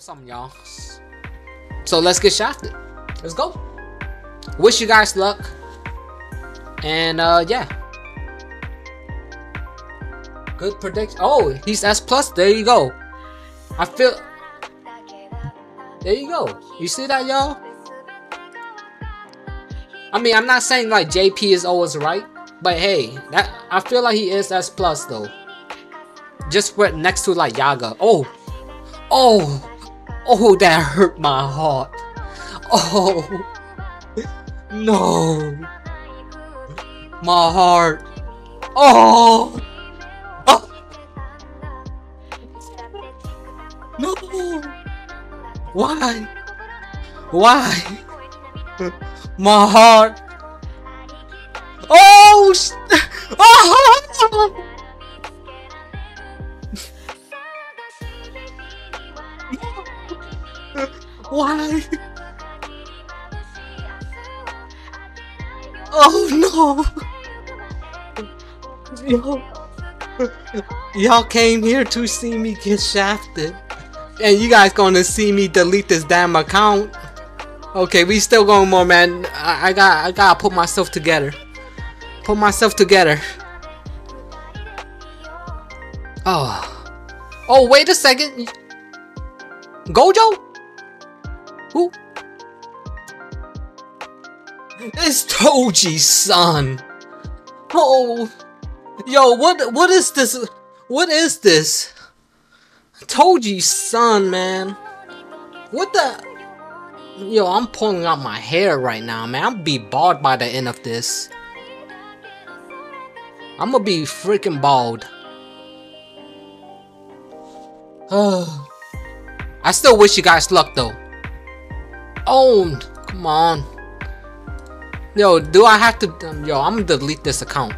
something, y'all. So let's get shafted. Let's go. Wish you guys luck. And uh yeah. Good prediction. Oh, he's S plus. There you go. I feel. There you go. You see that, y'all? I mean, I'm not saying like JP is always right, but hey, that I feel like he is S plus though. Just right next to like Yaga. Oh, oh, oh, that hurt my heart. Oh, no, my heart. Oh, oh. no. Why? Why? My heart. Oh! oh! Why? Oh no! Yo. Y'all came here to see me get shafted. And you guys gonna see me delete this damn account. Okay, we still going more, man. I, I got, I gotta put myself together. Put myself together. Oh, oh, wait a second. Gojo? Who? It's Toji's son. Oh, yo, what, what is this? What is this? Toji's son, man. What the? Yo, I'm pulling out my hair right now, man. I'm be bald by the end of this. I'm gonna be freaking bald. I still wish you guys luck though. Oh, come on. Yo, do I have to? Um, yo, I'm gonna delete this account.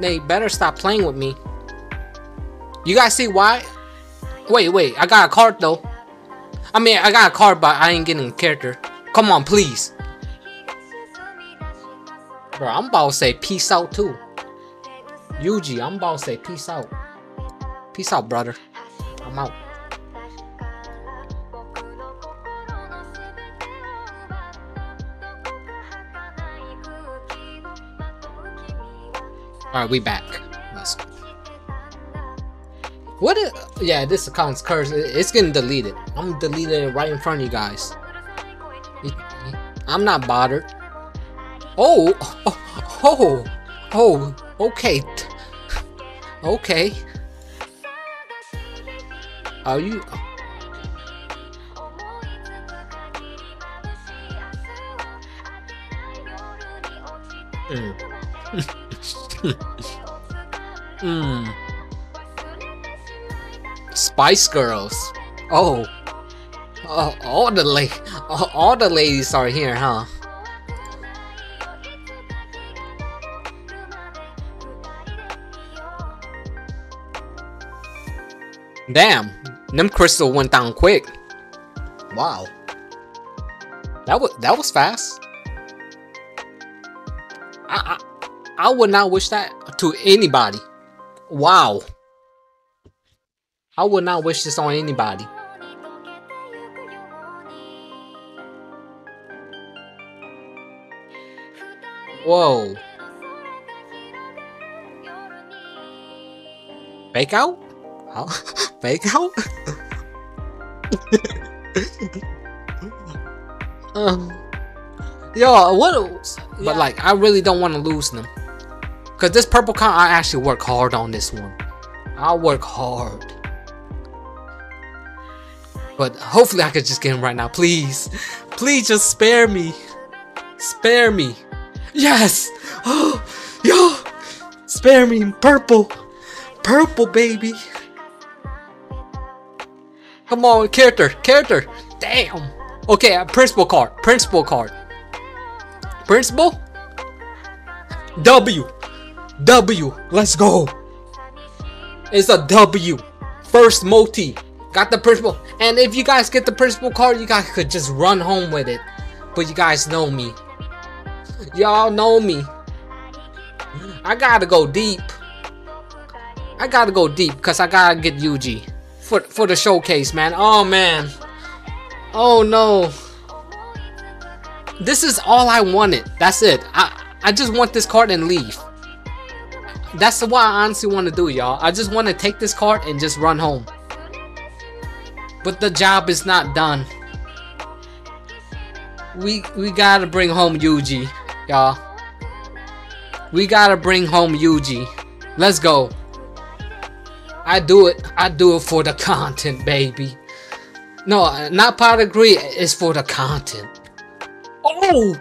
They better stop playing with me. You guys see why? Wait, wait, I got a card though. I mean, I got a card, but I ain't getting a character. Come on, please. Bro, I'm about to say peace out too. Yuji, I'm about to say peace out. Peace out, brother. I'm out. Alright, we back. Let's go. What yeah, this account's cursed. It's getting deleted. I'm deleting it right in front of you guys. I'm not bothered. Oh, oh, oh, oh, okay. Okay. Are you... Hmm. Spice Girls. Oh. Oh, all the la all the ladies are here, huh? Damn, them crystal went down quick. Wow. That was that was fast. I, I I would not wish that to anybody. Wow. I would not wish this on anybody. Whoa. Fake out? How? Fake out? um, yo, what? But like, I really don't want to lose them. Cause this purple count, I actually work hard on this one. I work hard. But hopefully I could just get him right now. Please. Please just spare me. Spare me. Yes! Oh, yo! Spare me. Purple. Purple, baby. Come on, character. Character. Damn. Okay, uh, principal card. Principal card. Principal? W. W. Let's go. It's a W. First multi. Got the principal. And if you guys get the principal card, you guys could just run home with it. But you guys know me. Y'all know me. I gotta go deep. I gotta go deep because I gotta get Yuji for for the showcase, man. Oh man. Oh no. This is all I wanted. That's it. I I just want this card and leave. That's what I honestly want to do, y'all. I just want to take this card and just run home. But the job is not done. We we gotta bring home Yuji, y'all. We gotta bring home Yuji. Let's go. I do it. I do it for the content, baby. No, not part of greed. It's for the content. Oh!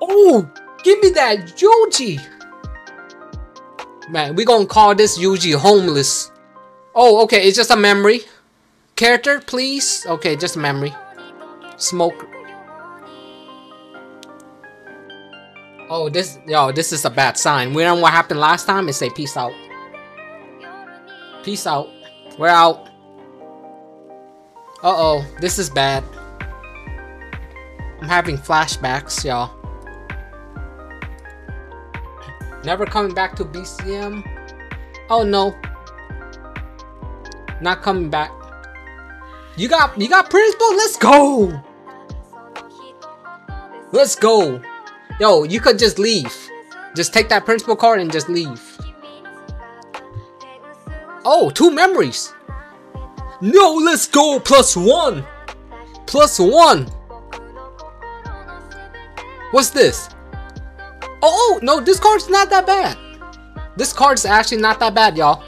Oh! Give me that Yuji! Man, we gonna call this Yuji homeless. Oh, okay, it's just a memory. Character, please? Okay, just a memory. Smoke. Oh, this, yo, this is a bad sign. We know what happened last time? It say peace out. Peace out. We're out. Uh-oh, this is bad. I'm having flashbacks, y'all. Never coming back to BCM. Oh no. Not coming back. You got you got principal? Let's go! Let's go! Yo, you could just leave. Just take that principal card and just leave. Oh, two memories! No, let's go! Plus one! Plus one! What's this? Oh, oh, no, this card's not that bad. This card's actually not that bad, y'all.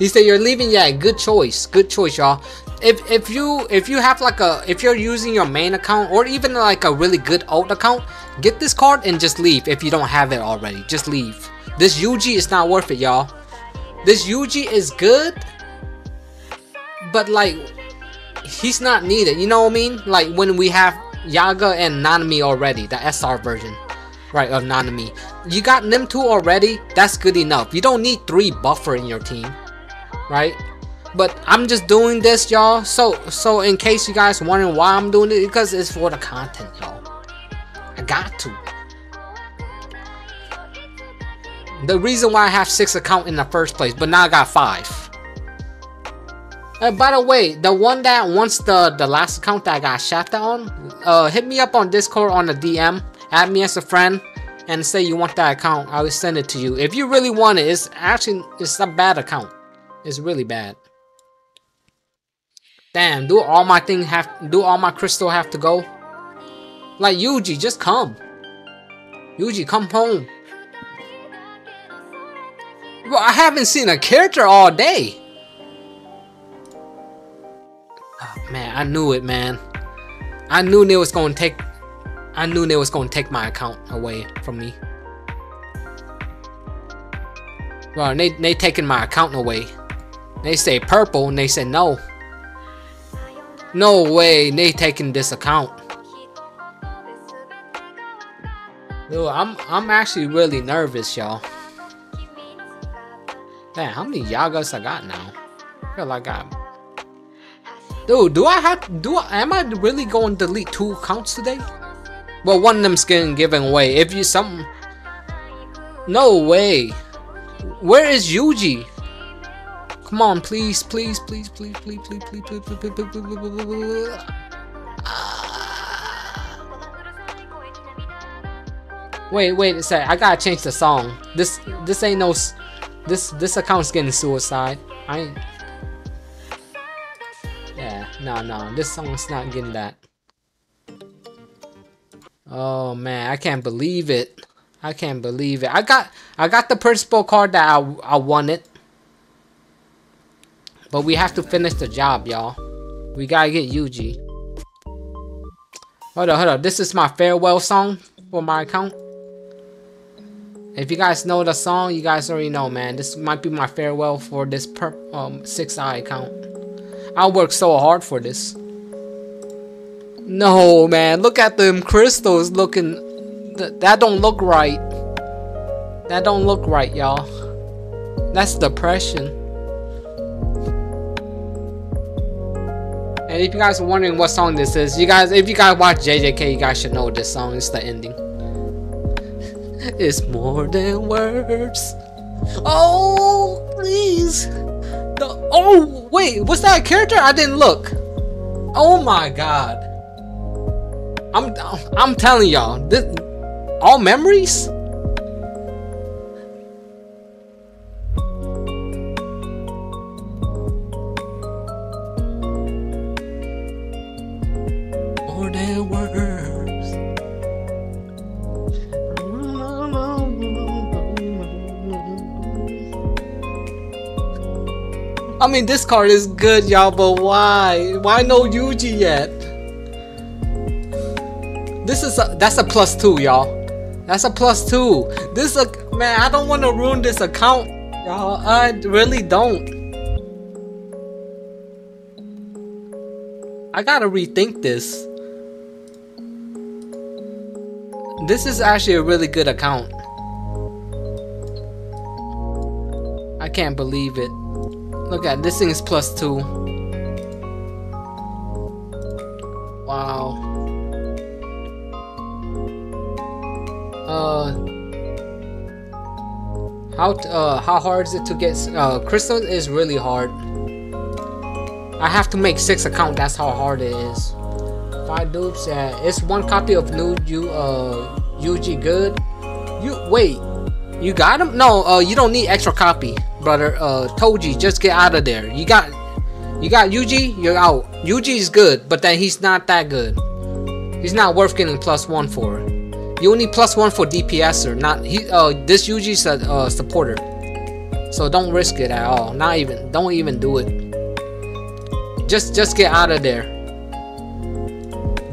He said you're leaving, yeah, good choice. Good choice, y'all. If if you if you have like a if you're using your main account or even like a really good alt account, get this card and just leave if you don't have it already. Just leave. This Yuji is not worth it, y'all. This Yuji is good, but like he's not needed. You know what I mean? Like when we have Yaga and Nanami already, the SR version, right, Nanami. You got them two already, that's good enough. You don't need three buffer in your team, right? But I'm just doing this, y'all. So, so in case you guys wondering why I'm doing it, because it's for the content, y'all. I got to. The reason why I have six account in the first place, but now I got five. Uh, by the way, the one that wants the the last account that I got shafted on, uh, hit me up on Discord on the DM, add me as a friend, and say you want that account. I will send it to you. If you really want it, it's actually it's a bad account. It's really bad. Damn, do all my thing have do all my crystal have to go? Like Yuji, just come. Yuji, come home. Bro, I haven't seen a character all day. Oh, Man, I knew it, man. I knew they was gonna take I knew they was gonna take my account away from me. Well, they they taking my account away. They say purple and they say no. No way, they taking this account. Dude, I'm I'm actually really nervous, y'all. Damn, how many Yagas I got now? I feel like I Dude, do I have do I, am I really going to delete two accounts today? Well, one of them's getting given away. If you some No way. Where is Yuji? Come on, please, please, please, please, please, please, please, please, please, please, please, please, please, please. Wait, wait a sec. I gotta change the song. This this ain't no this this account's getting suicide. I ain't no, no, this song's not getting that. Oh man, I can't believe it. I can't believe it. I got I got the principal card that I, I wanted. But we have to finish the job, y'all. We gotta get Yuji. Hold on, hold on. This is my farewell song for my account. If you guys know the song, you guys already know, man. This might be my farewell for this per um 6i account. I worked so hard for this. No, man. Look at them crystals looking... Th that don't look right. That don't look right, y'all. That's depression. And if you guys are wondering what song this is, you guys, if you guys watch JJK, you guys should know this song. It's the ending. it's more than words. Oh, please. The, oh, wait, what's that character? I didn't look. Oh my god. I'm I'm telling y'all, this all memories? Or there words. I mean, this card is good, y'all, but why? Why no Yuji yet? This is a that's a plus two, y'all. That's a plus two. This a man. I don't want to ruin this account, y'all. I really don't. I gotta rethink this. This is actually a really good account. I can't believe it. Look at this thing is plus two. How uh how hard is it to get uh crystal is really hard. I have to make six account. That's how hard it is. Five dupes. Yeah, it's one copy of new you uh Yuji good. You wait. You got him? No, uh, you don't need extra copy, brother. Uh, Toji, just get out of there. You got, you got Yuji. You're out. Yuji is good, but then he's not that good. He's not worth getting plus one for. You only plus one for DPS or not. He, uh, this Yuji's a uh, supporter, so don't risk it at all. Not even. Don't even do it. Just, just get out of there.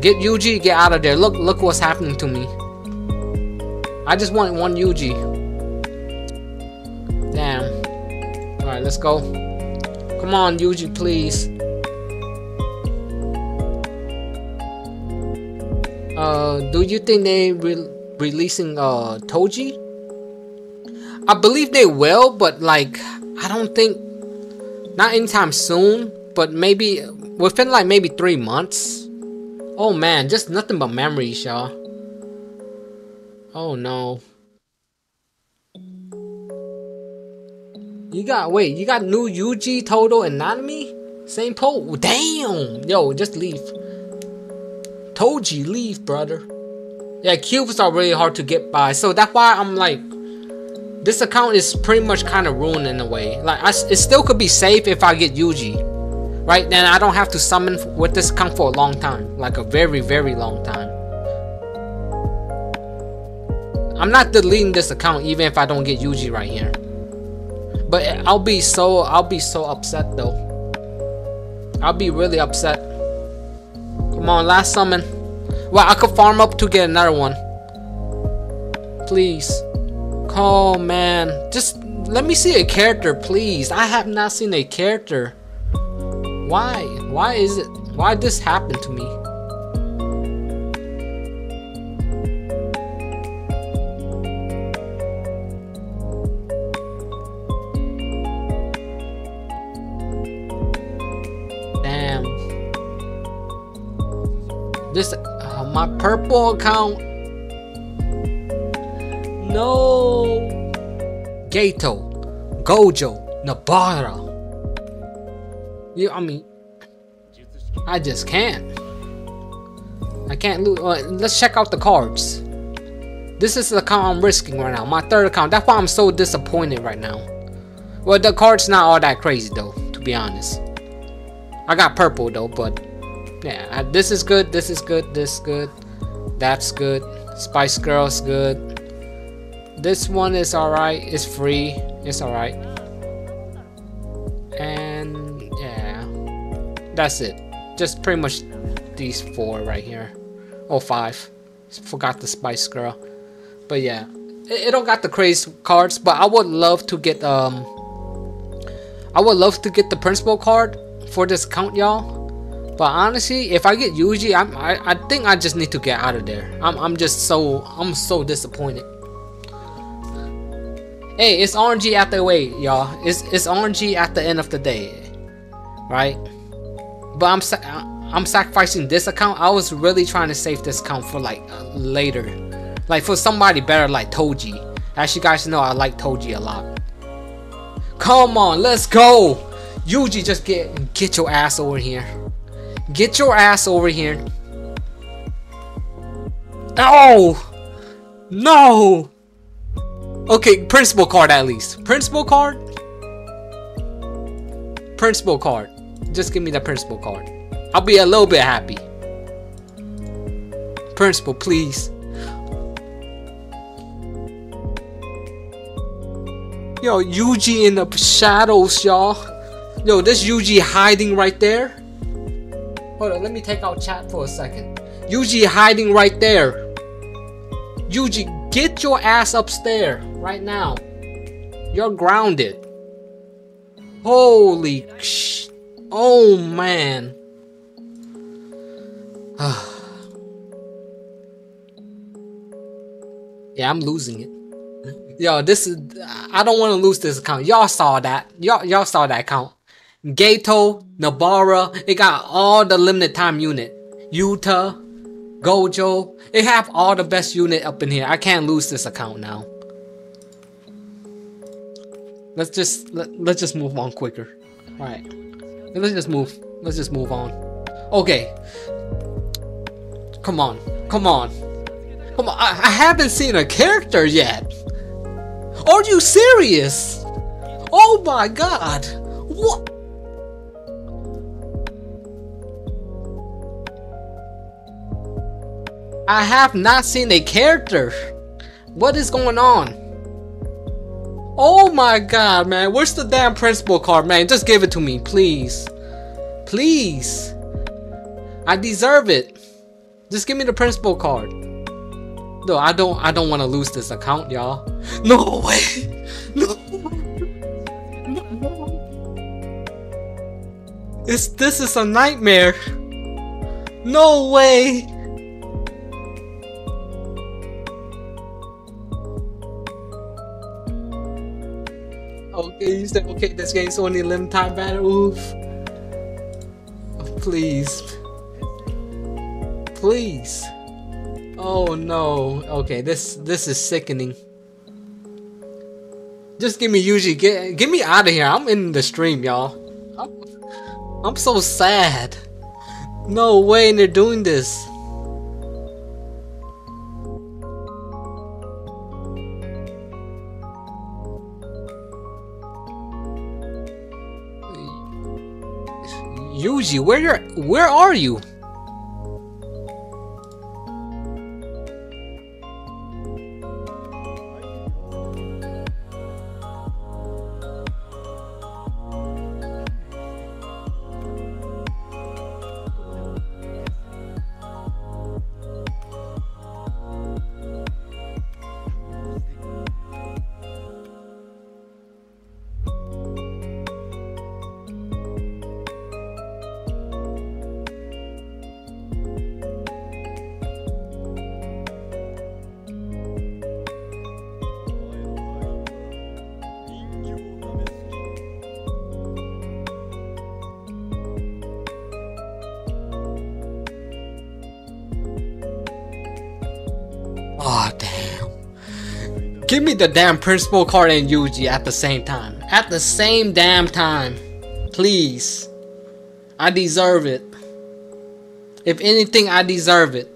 Get Yuji. Get out of there. Look, look what's happening to me. I just want one Yuji. Damn. Alright, let's go. Come on, Yuji, please. Uh, do you think they re releasing uh Toji? I believe they will, but like I don't think not anytime soon, but maybe within like maybe three months. Oh man, just nothing but memories, y'all. Oh no. You got wait, you got new Yuji, Todo, and? Same pole? Damn! Yo, just leave. Toji, leave, brother. Yeah, cubes are really hard to get by, so that's why I'm like, this account is pretty much kind of ruined in a way. Like, I, it still could be safe if I get Yuji, right? Then I don't have to summon with this account for a long time, like a very, very long time. I'm not deleting this account even if I don't get Yuji right here. But I'll be so I'll be so upset though. I'll be really upset. Come on, last summon. Well, I could farm up to get another one. Please. Oh man. Just let me see a character, please. I have not seen a character. Why? Why is it? Why this happened to me? My purple account. No. Geto, Gojo, Nobara. You, I mean, I just can't. I can't lose. Uh, let's check out the cards. This is the account I'm risking right now. My third account. That's why I'm so disappointed right now. Well, the card's not all that crazy though, to be honest. I got purple though, but yeah, uh, this is good. This is good. This good. That's good. Spice Girl's good. This one is alright. It's free. It's alright. And yeah, that's it. Just pretty much these four right here. Oh, five. Forgot the Spice Girl. But yeah, it, it don't got the crazy cards. But I would love to get um. I would love to get the principal card for this count, y'all. But honestly, if I get Yuji, I'm, I I think I just need to get out of there. I'm I'm just so I'm so disappointed. Hey, it's RNG at the way, y'all. It's it's RNG at the end of the day, right? But I'm sa I'm sacrificing this account. I was really trying to save this account for like uh, later, like for somebody better like Toji. As you guys know, I like Toji a lot. Come on, let's go. Yuji, just get get your ass over here. Get your ass over here. Oh! No! Okay, principal card at least. Principal card? Principal card. Just give me the principal card. I'll be a little bit happy. Principal, please. Yo, Yuji in the shadows, y'all. Yo, this Yuji hiding right there. Hold on, let me take out chat for a second. Yuji hiding right there. Yuji, get your ass upstairs right now. You're grounded. Holy sh! Oh man. yeah, I'm losing it. Yo, this is I don't want to lose this account. Y'all saw that. Y'all y'all saw that account. Geto, Nobara, it got all the limited time unit. Yuta, Gojo, it have all the best unit up in here. I can't lose this account now. Let's just let, let's just move on quicker. All right. Let's just move. Let's just move on. Okay. Come on. Come on. Come on. I, I haven't seen a character yet. Are you serious? Oh my god! What? I have not seen a character. What is going on? Oh my god, man. Where's the damn principal card, man? Just give it to me, please. Please. I deserve it. Just give me the principal card. No, I don't I don't want to lose this account, y'all. No way. No. It's this is a nightmare. No way. Okay, you said okay, this game's only limited time battle. Oof. Oh, please. Please. Oh no. Okay, this this is sickening. Just give me Yuji. Get get me out of here. I'm in the stream, y'all. I'm, I'm so sad. No way they're doing this. Yuji, where where are you? Give me the damn principal card and Yuji at the same time. At the same damn time. Please. I deserve it. If anything, I deserve it.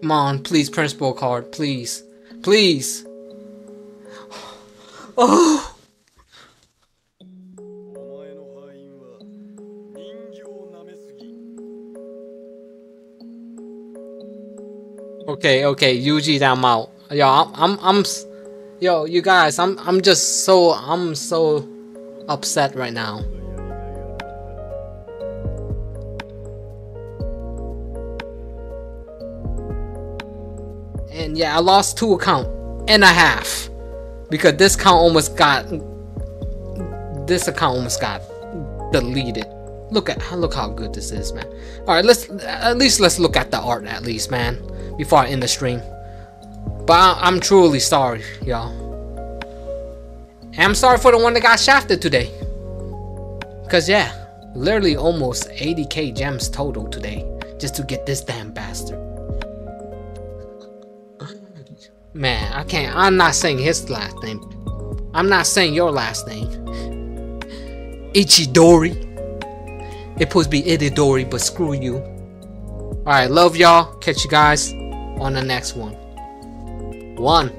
Come on, please, principal card, please. Please. Oh. Okay, okay, Yuji I'm out. Yo, I'm, I'm, I'm, yo, you guys, I'm, I'm just so, I'm so upset right now. And yeah, I lost two account and a half because this account almost got, this account almost got deleted. Look at, look how good this is, man. All right, let's at least let's look at the art at least, man before I end the stream. But I am truly sorry, y'all. I'm sorry for the one that got shafted today. Cause yeah, literally almost 80k gems total today just to get this damn bastard. Man, I can't. I'm not saying his last name. I'm not saying your last name. Ichidori. It's supposed to be Itadori, but screw you. Alright, love y'all. Catch you guys on the next one. One.